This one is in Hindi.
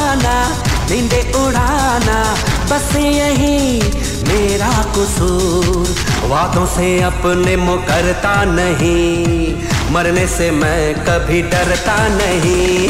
नींदे उड़ाना, बस यही मेरा कसूर। वादों से अपने मुकरता नहीं, मरने से मैं कभी डरता नहीं।